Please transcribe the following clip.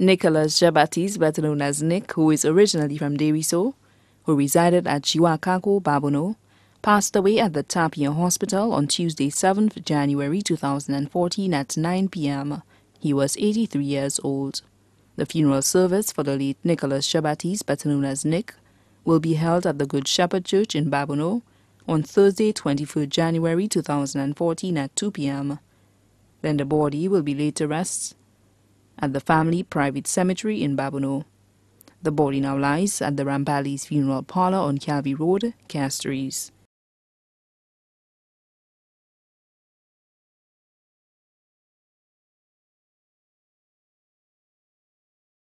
Nicholas Jn Baptiste, better known as Nick, who is originally from Desruisseaux, who resided at Chiwakako, Babonneau, passed away at the Tapion Hospital on Tuesday, 7th January 2014 at 9 p.m. He was 83 years old. The funeral service for the late Nicholas Jn Baptiste, better known as Nick, will be held at the Good Shepherd Church in Babonneau on Thursday, 23rd January 2014 at 2 p.m. Then the body will be laid to rest at the family private cemetery in Babonneau. The body now lies at the Rampallis Funeral Parlor on Calvi Road, Castries.